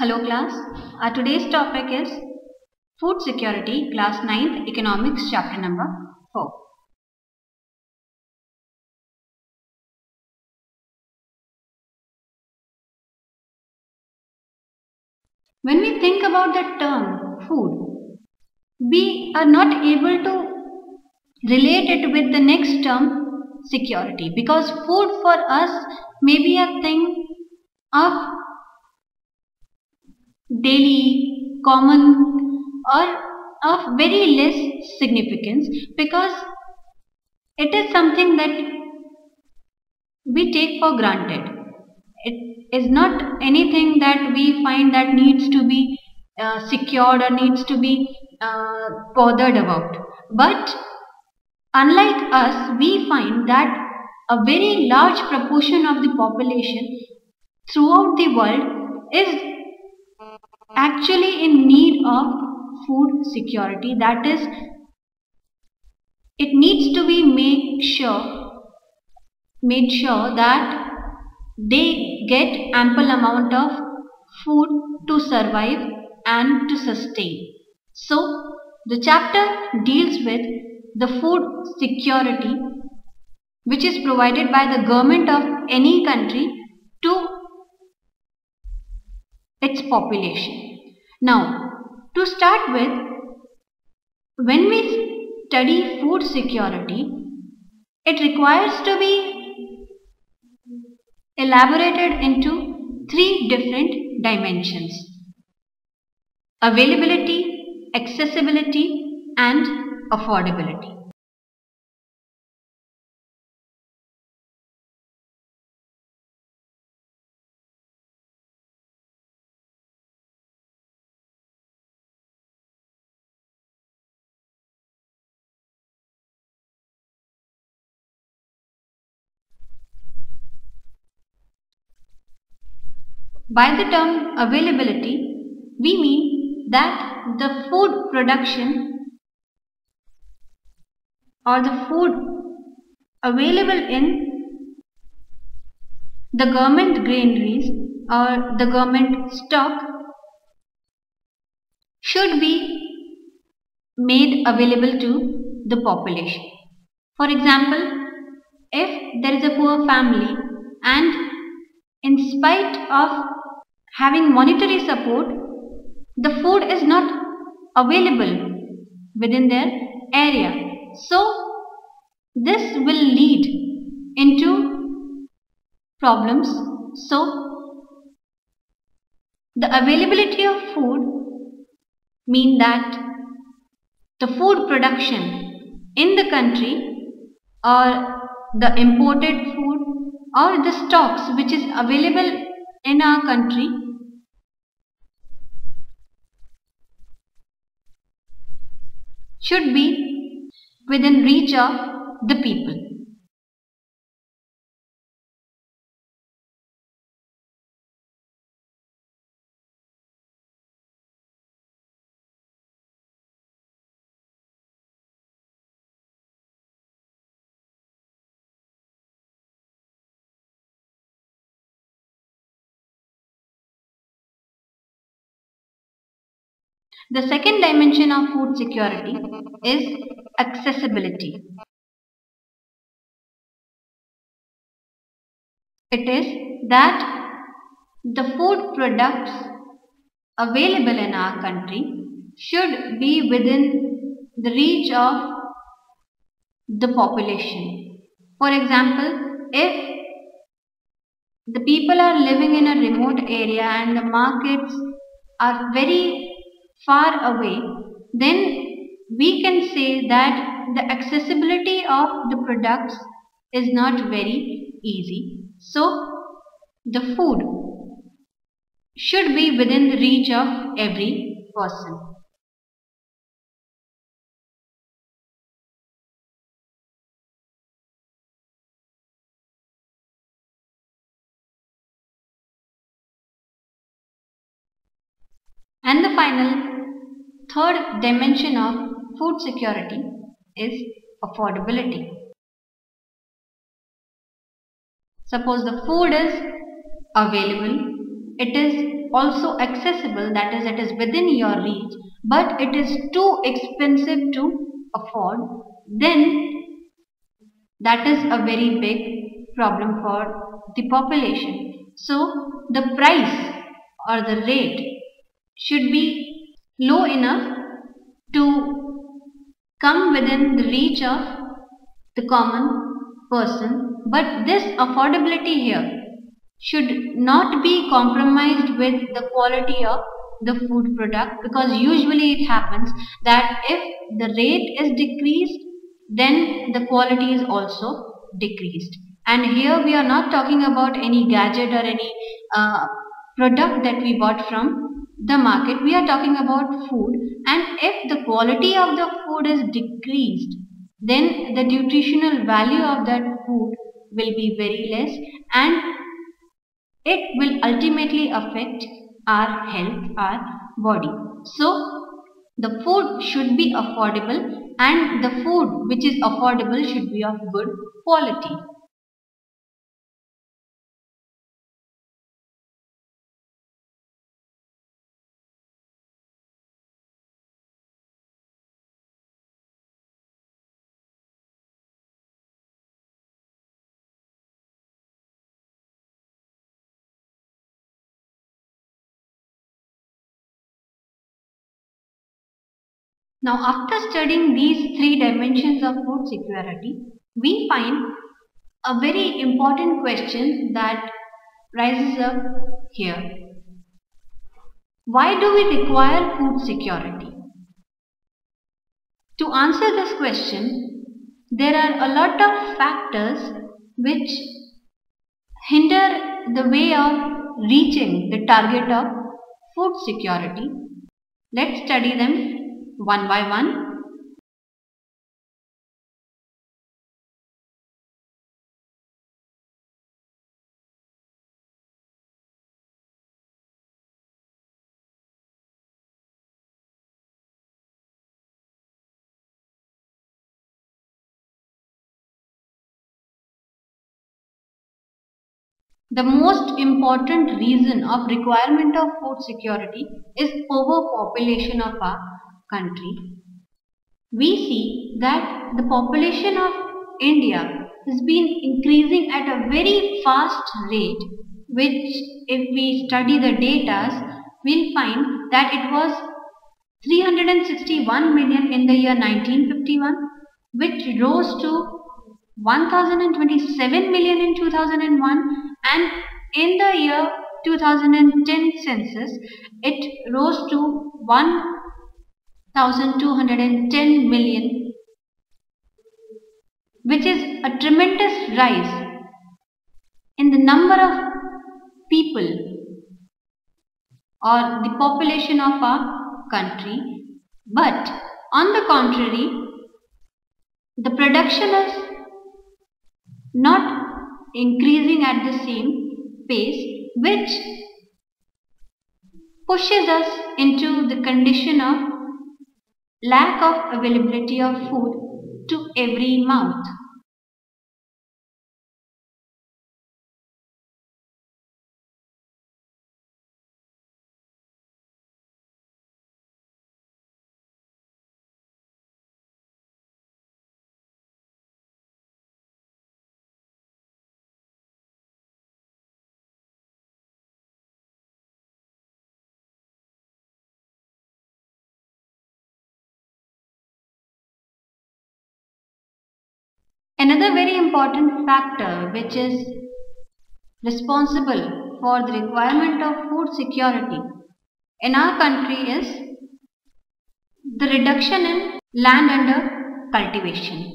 Hello class, our today's topic is Food Security class 9th Economics chapter number 4. When we think about the term food, we are not able to relate it with the next term security because food for us may be a thing of daily, common or of very less significance because it is something that we take for granted. It is not anything that we find that needs to be uh, secured or needs to be uh, bothered about. But unlike us, we find that a very large proportion of the population throughout the world is actually in need of food security that is it needs to be made sure made sure that they get ample amount of food to survive and to sustain so the chapter deals with the food security which is provided by the government of any country to its population. Now, to start with, when we study food security, it requires to be elaborated into three different dimensions. Availability, accessibility and affordability. By the term availability, we mean that the food production or the food available in the government granaries or the government stock should be made available to the population. For example, if there is a poor family and in spite of having monetary support, the food is not available within their area. So, this will lead into problems. So, the availability of food mean that the food production in the country or the imported food or the stocks which is available in our country should be within reach of the people. The second dimension of food security is accessibility. It is that the food products available in our country should be within the reach of the population. For example, if the people are living in a remote area and the markets are very far away, then we can say that the accessibility of the products is not very easy. So, the food should be within the reach of every person. And the final third dimension of food security is affordability. Suppose the food is available, it is also accessible that is it is within your reach but it is too expensive to afford then that is a very big problem for the population so the price or the rate should be low enough to come within the reach of the common person. But this affordability here should not be compromised with the quality of the food product because usually it happens that if the rate is decreased then the quality is also decreased. And here we are not talking about any gadget or any uh, product that we bought from the market we are talking about food and if the quality of the food is decreased then the nutritional value of that food will be very less and it will ultimately affect our health, our body. So, the food should be affordable and the food which is affordable should be of good quality. Now after studying these three dimensions of food security, we find a very important question that rises up here. Why do we require food security? To answer this question, there are a lot of factors which hinder the way of reaching the target of food security. Let's study them one by one. The most important reason of requirement of food security is overpopulation of our country, we see that the population of India has been increasing at a very fast rate which if we study the data we'll find that it was 361 million in the year 1951 which rose to 1027 million in 2001 and in the year 2010 census it rose to 1 1210 million which is a tremendous rise in the number of people or the population of our country. But on the contrary the production is not increasing at the same pace which pushes us into the condition of lack of availability of food to every mouth. Another very important factor which is responsible for the requirement of food security in our country is the reduction in land under cultivation.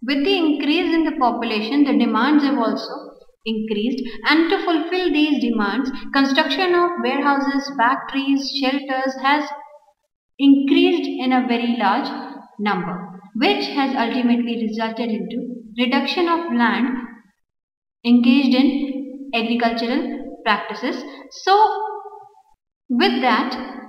With the increase in the population, the demands have also increased and to fulfill these demands, construction of warehouses, factories, shelters has increased in a very large number which has ultimately resulted into reduction of land engaged in agricultural practices. So with that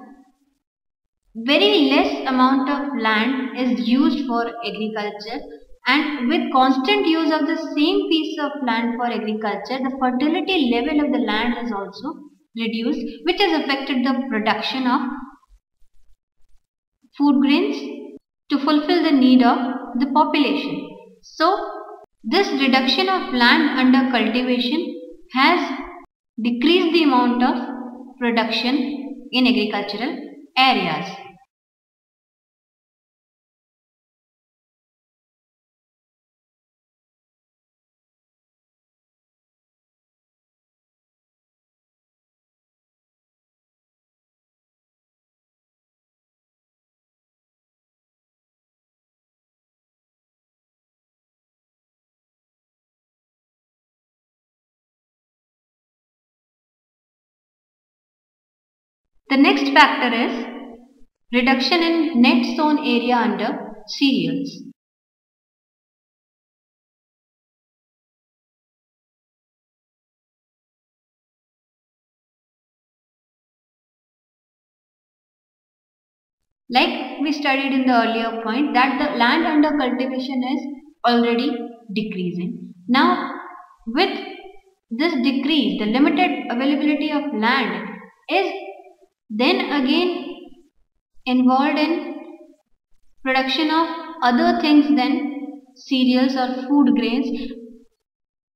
very less amount of land is used for agriculture and with constant use of the same piece of land for agriculture, the fertility level of the land has also reduced which has affected the production of food grains to fulfill the need of the population. So, this reduction of land under cultivation has decreased the amount of production in agricultural areas. The next factor is reduction in net sown area under cereals. Like we studied in the earlier point that the land under cultivation is already decreasing. Now with this decrease, the limited availability of land is then again involved in production of other things than cereals or food grains.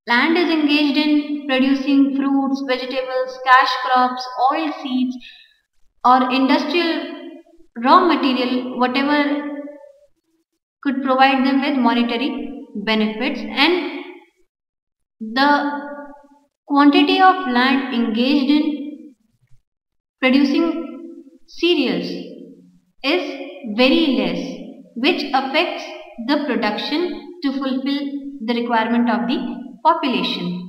Land is engaged in producing fruits, vegetables, cash crops, oil seeds or industrial raw material whatever could provide them with monetary benefits and the quantity of land engaged in producing cereals is very less which affects the production to fulfill the requirement of the population.